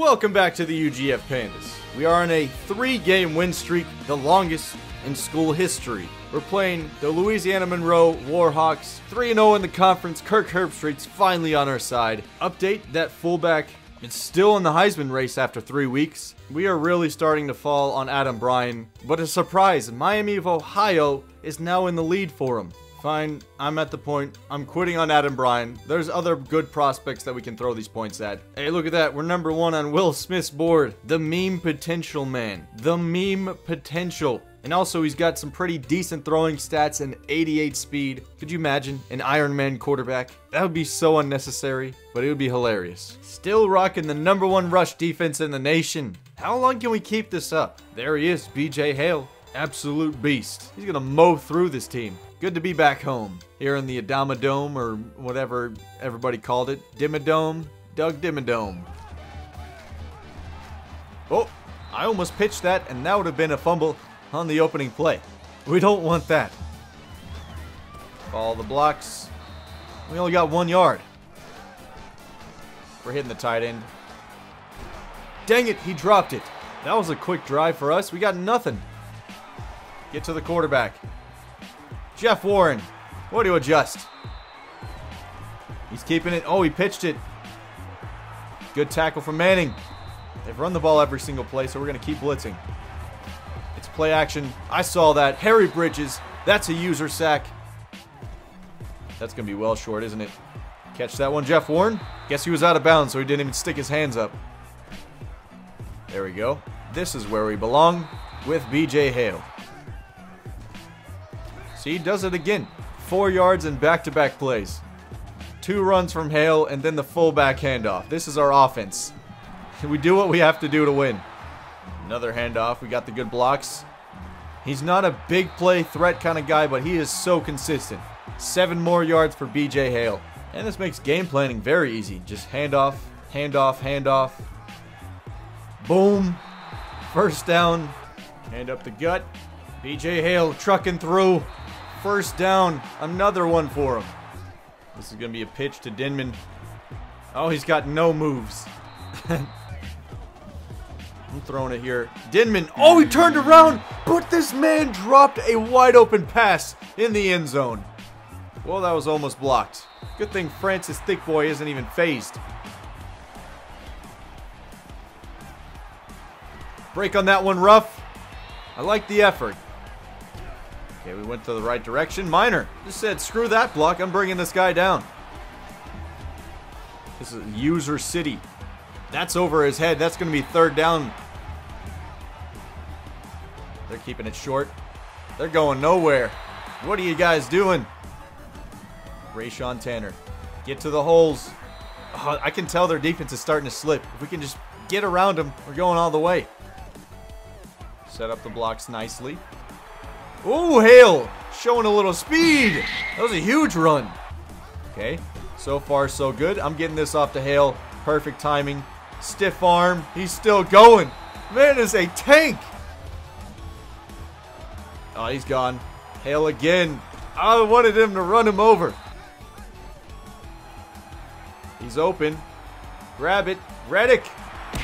Welcome back to the UGF Pandas. We are on a three-game win streak, the longest in school history. We're playing the Louisiana Monroe Warhawks, 3-0 in the conference. Kirk Herbstreit's finally on our side. Update, that fullback is still in the Heisman race after three weeks. We are really starting to fall on Adam Bryan, but a surprise, Miami of Ohio is now in the lead for him. Fine, I'm at the point. I'm quitting on Adam Bryan. There's other good prospects that we can throw these points at. Hey, look at that. We're number one on Will Smith's board. The meme potential man. The meme potential. And also, he's got some pretty decent throwing stats and 88 speed. Could you imagine an Iron Man quarterback? That would be so unnecessary, but it would be hilarious. Still rocking the number one rush defense in the nation. How long can we keep this up? There he is, BJ Hale. Absolute beast. He's gonna mow through this team. Good to be back home. Here in the Adama Dome, or whatever everybody called it. Dimmadome. Doug Dimmadome. Oh, I almost pitched that, and that would have been a fumble on the opening play. We don't want that. Follow the blocks. We only got one yard. We're hitting the tight end. Dang it, he dropped it. That was a quick drive for us. We got nothing. Get to the quarterback. Jeff Warren. What do you adjust? He's keeping it. Oh, he pitched it. Good tackle from Manning. They've run the ball every single play, so we're going to keep blitzing. It's play action. I saw that. Harry Bridges. That's a user sack. That's going to be well short, isn't it? Catch that one, Jeff Warren. Guess he was out of bounds, so he didn't even stick his hands up. There we go. This is where we belong with BJ Hale. See, he does it again. Four yards and back-to-back -back plays. Two runs from Hale and then the fullback handoff. This is our offense. We do what we have to do to win. Another handoff. We got the good blocks. He's not a big play threat kind of guy, but he is so consistent. Seven more yards for BJ Hale. And this makes game planning very easy. Just handoff, handoff, handoff. Boom. First down. Hand up the gut. BJ Hale trucking through. First down. Another one for him. This is going to be a pitch to Denman. Oh, he's got no moves. I'm throwing it here. Denman. Oh, he turned around, but this man dropped a wide open pass in the end zone. Well, that was almost blocked. Good thing Francis Thickboy isn't even phased. Break on that one, rough. I like the effort. Okay, we went to the right direction. Minor just said, screw that block. I'm bringing this guy down. This is user city. That's over his head. That's going to be third down. They're keeping it short. They're going nowhere. What are you guys doing? Rayshawn Tanner. Get to the holes. Oh, I can tell their defense is starting to slip. If we can just get around them, we're going all the way. Set up the blocks nicely. Ooh, Hale showing a little speed. That was a huge run. Okay, so far so good. I'm getting this off to Hale. Perfect timing. Stiff arm. He's still going. Man is a tank. Oh, he's gone. Hale again. I wanted him to run him over. He's open. Grab it. Reddick.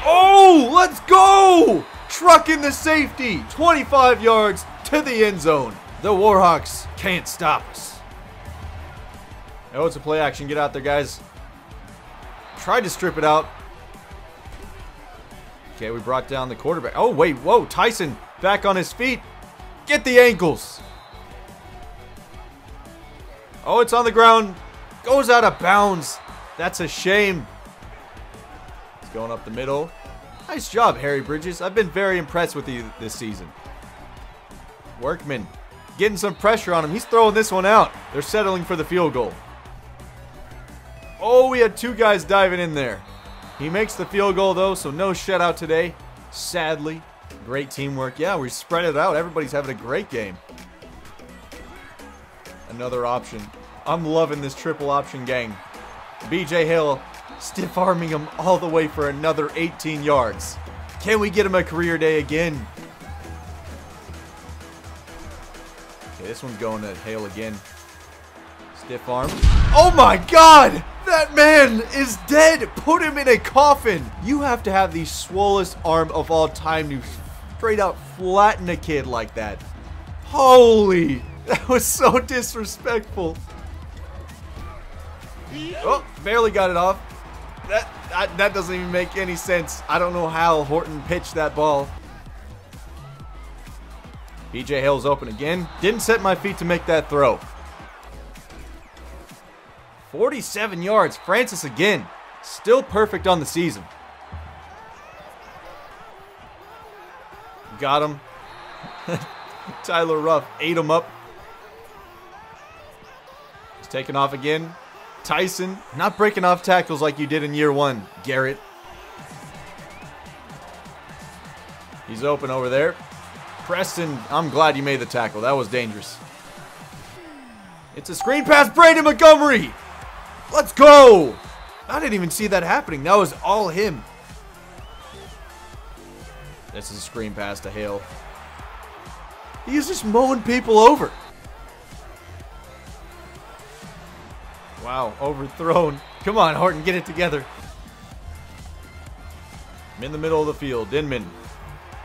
Oh, let's go! Truck in the safety. 25 yards to the end zone. The Warhawks can't stop us. Oh, it's a play action. Get out there, guys. Tried to strip it out. Okay, we brought down the quarterback. Oh, wait. Whoa. Tyson back on his feet. Get the ankles. Oh, it's on the ground. Goes out of bounds. That's a shame. It's going up the middle. Nice job, Harry Bridges. I've been very impressed with you this season. Workman getting some pressure on him. He's throwing this one out. They're settling for the field goal. Oh, we had two guys diving in there. He makes the field goal, though, so no shutout today. Sadly. Great teamwork. Yeah, we spread it out. Everybody's having a great game. Another option. I'm loving this triple option gang. BJ Hill stiff arming him all the way for another 18 yards. Can we get him a career day again? Okay, this one's going to Hale again. Stiff arm. Oh my god! That man is dead. Put him in a coffin. You have to have the swollest arm of all time to straight out flatten a kid like that. Holy, that was so disrespectful. Oh, barely got it off. That, that, that doesn't even make any sense. I don't know how Horton pitched that ball. BJ Hale's open again. Didn't set my feet to make that throw. 47 yards. Francis again. Still perfect on the season. Got him. Tyler Ruff ate him up. He's taking off again. Tyson, not breaking off tackles like you did in year one, Garrett. He's open over there. Preston, I'm glad you made the tackle. That was dangerous. It's a screen pass, Brandon Montgomery! Let's go! I didn't even see that happening. That was all him. This is a screen pass to Hale. He's just mowing people over. Wow, overthrown. Come on, Horton, get it together. I'm in the middle of the field. Denman.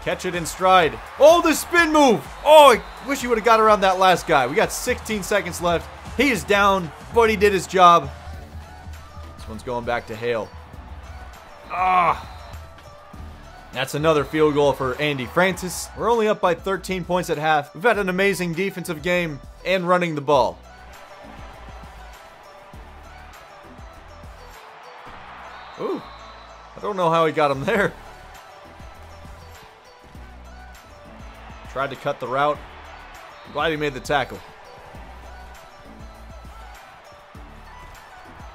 Catch it in stride. Oh, the spin move. Oh, I wish he would have got around that last guy. We got 16 seconds left. He is down, but he did his job. This one's going back to Hale. Ah. That's another field goal for Andy Francis. We're only up by 13 points at half. We've had an amazing defensive game and running the ball. Ooh. I don't know how he got him there. Tried to cut the route. I'm Glad he made the tackle.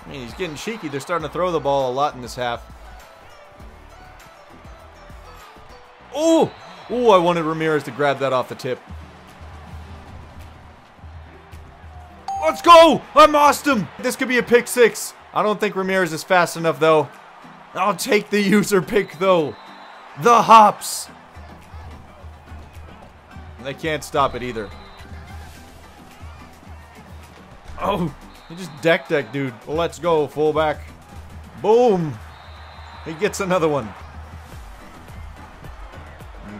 I mean, he's getting cheeky. They're starting to throw the ball a lot in this half. Oh! Oh, I wanted Ramirez to grab that off the tip. Let's go! I mossed him! This could be a pick six. I don't think Ramirez is fast enough, though. I'll take the user pick, though. The hops. They can't stop it either. Oh, he just deck deck, dude. Let's go, fullback. Boom. He gets another one.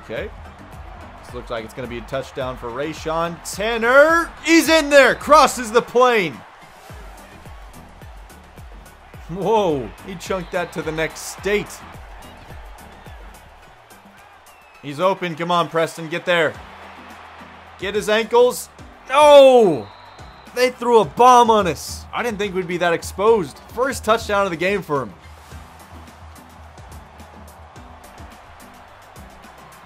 Okay. This looks like it's going to be a touchdown for Rayshon Tanner. He's in there. Crosses the plane. Whoa. He chunked that to the next state. He's open. Come on, Preston. Get there. Get his ankles. No! They threw a bomb on us. I didn't think we'd be that exposed. First touchdown of the game for him.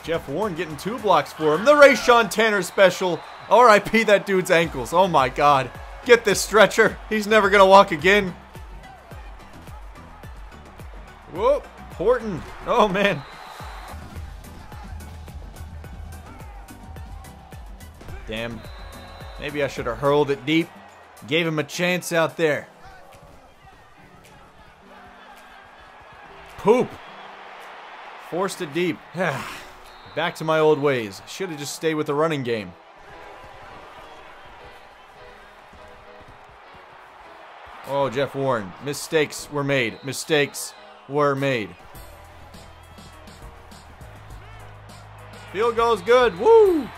Jeff Warren getting two blocks for him. The Rayshon Tanner special. RIP that dude's ankles. Oh my god. Get this stretcher. He's never going to walk again. Whoop. Horton. Oh man. Damn. Maybe I should have hurled it deep. Gave him a chance out there. Poop. Forced it deep. Back to my old ways. Should have just stayed with the running game. Oh, Jeff Warren. Mistakes were made. Mistakes were made. Field goal's good. Woo!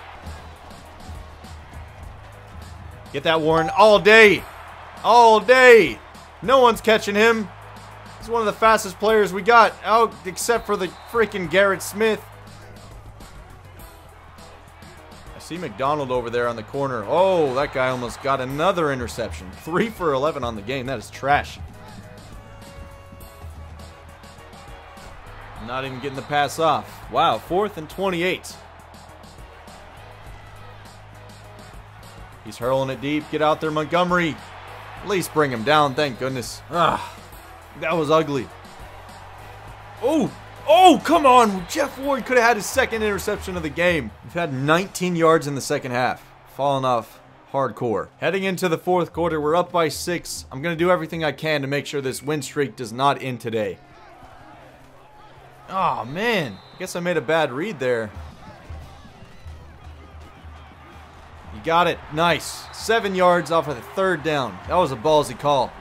Get that Warren all day. All day. No one's catching him. He's one of the fastest players we got. Oh, except for the freaking Garrett Smith. I see McDonald over there on the corner. Oh, that guy almost got another interception. Three for 11 on the game. That is trash. Not even getting the pass off. Wow, fourth and 28. He's hurling it deep. Get out there, Montgomery. At least bring him down, thank goodness. Ah, that was ugly. Oh, oh, come on. Jeff Ward could have had his second interception of the game. We've had 19 yards in the second half. Falling off hardcore. Heading into the fourth quarter, we're up by six. I'm going to do everything I can to make sure this win streak does not end today. Oh, man. I guess I made a bad read there. Got it. Nice. Seven yards off of the third down. That was a ballsy call.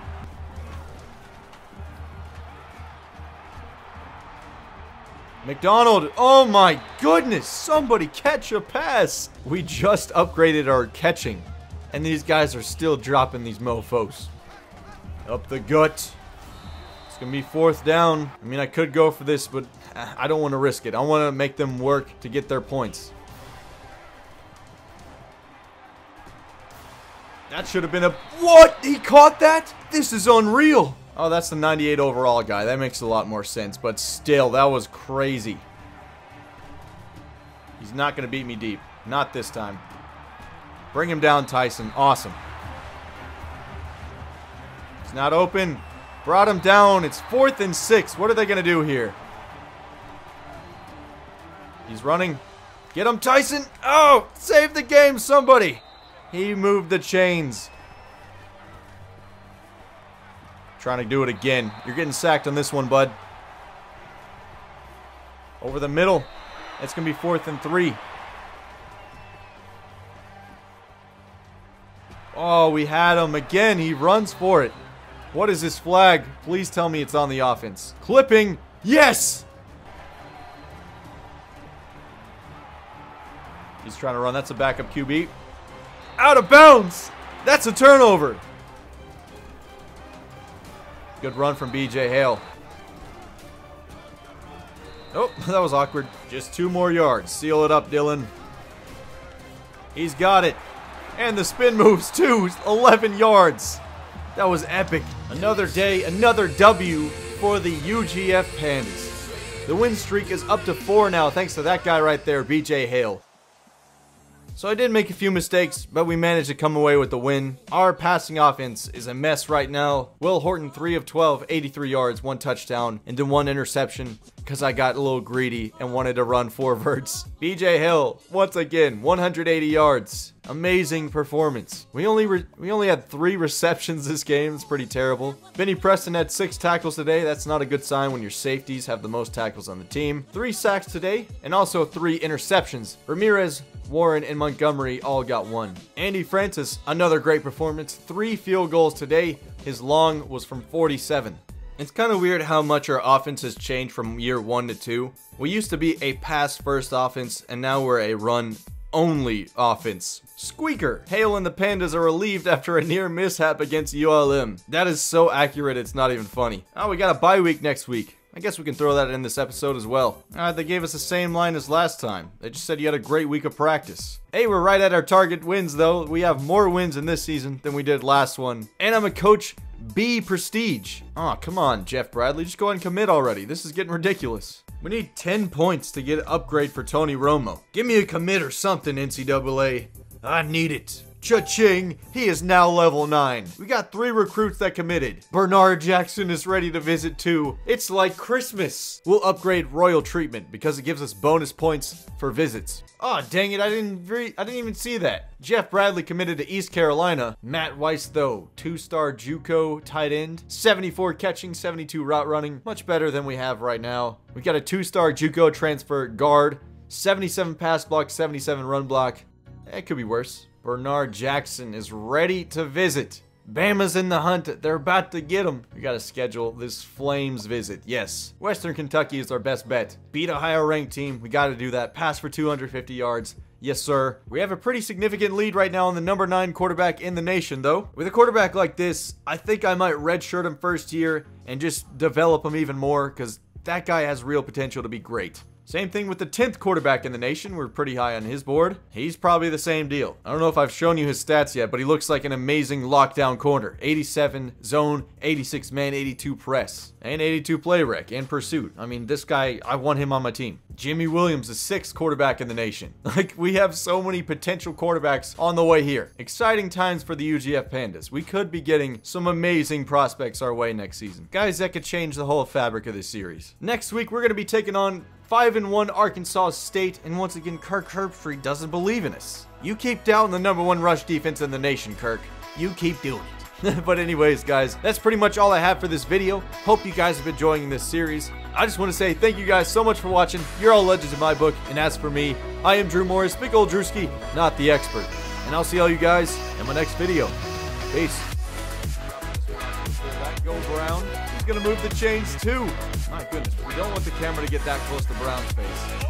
McDonald, oh my goodness, somebody catch a pass. We just upgraded our catching, and these guys are still dropping these mofos. Up the gut. It's gonna be fourth down. I mean, I could go for this, but I don't wanna risk it. I wanna make them work to get their points. That should have been a... What? He caught that? This is unreal. Oh, that's the 98 overall guy. That makes a lot more sense. But still, that was crazy. He's not going to beat me deep. Not this time. Bring him down, Tyson. Awesome. He's not open. Brought him down. It's fourth and six. What are they going to do here? He's running. Get him, Tyson. Oh, save the game, somebody. He moved the chains. Trying to do it again. You're getting sacked on this one, bud. Over the middle. It's going to be fourth and three. Oh, we had him again. He runs for it. What is this flag? Please tell me it's on the offense. Clipping. Yes! He's trying to run. That's a backup QB. Out of bounds. That's a turnover. Good run from BJ Hale. Oh, that was awkward. Just two more yards. Seal it up, Dylan. He's got it. And the spin moves too. 11 yards. That was epic. Another day, another W for the UGF Pandas. The win streak is up to four now thanks to that guy right there, BJ Hale. So I did make a few mistakes, but we managed to come away with the win. Our passing offense is a mess right now. Will Horton 3 of 12, 83 yards, 1 touchdown, and then 1 interception because I got a little greedy and wanted to run forwards. BJ Hill, once again, 180 yards. Amazing performance. We only we only had three receptions this game. It's pretty terrible. Benny Preston had six tackles today. That's not a good sign when your safeties have the most tackles on the team. Three sacks today, and also three interceptions. Ramirez Warren, and Montgomery all got one. Andy Francis, another great performance. Three field goals today. His long was from 47. It's kind of weird how much our offense has changed from year one to two. We used to be a pass first offense, and now we're a run only offense. Squeaker. Hale and the Pandas are relieved after a near mishap against ULM. That is so accurate, it's not even funny. Oh, we got a bye week next week. I guess we can throw that in this episode as well. Alright, they gave us the same line as last time. They just said you had a great week of practice. Hey, we're right at our target wins though. We have more wins in this season than we did last one. And I'm a coach B Prestige. Aw, oh, come on, Jeff Bradley. Just go ahead and commit already. This is getting ridiculous. We need 10 points to get an upgrade for Tony Romo. Give me a commit or something, NCAA. I need it. Cha-ching, he is now level 9. We got three recruits that committed. Bernard Jackson is ready to visit too. It's like Christmas. We'll upgrade Royal Treatment because it gives us bonus points for visits. Oh, dang it, I didn't I didn't even see that. Jeff Bradley committed to East Carolina. Matt Weiss, though, two-star JUCO tight end, 74 catching, 72 route running. Much better than we have right now. We got a two-star JUCO transfer guard, 77 pass block, 77 run block. It could be worse. Bernard Jackson is ready to visit. Bama's in the hunt. They're about to get him. We got to schedule this Flames visit. Yes. Western Kentucky is our best bet. Beat a higher ranked team. We got to do that. Pass for 250 yards. Yes, sir. We have a pretty significant lead right now on the number 9 quarterback in the nation, though. With a quarterback like this, I think I might redshirt him first year and just develop him even more because that guy has real potential to be great. Same thing with the 10th quarterback in the nation. We're pretty high on his board. He's probably the same deal. I don't know if I've shown you his stats yet, but he looks like an amazing lockdown corner. 87 zone, 86 man, 82 press, and 82 play rec and pursuit. I mean, this guy, I want him on my team. Jimmy Williams, the sixth quarterback in the nation. Like, we have so many potential quarterbacks on the way here. Exciting times for the UGF Pandas. We could be getting some amazing prospects our way next season. Guys that could change the whole fabric of this series. Next week, we're going to be taking on 5 and 1 Arkansas State, and once again, Kirk Herbstreit doesn't believe in us. You keep down the number one rush defense in the nation, Kirk. You keep doing it. but anyways, guys, that's pretty much all I have for this video. Hope you guys have been enjoying this series. I just want to say thank you guys so much for watching. You're all legends in my book. And as for me, I am Drew Morris, big old Drewski, not the expert. And I'll see all you guys in my next video. Peace. Go Brown. He's gonna move the chains too. My goodness, we don't want the camera to get that close to Brown's face.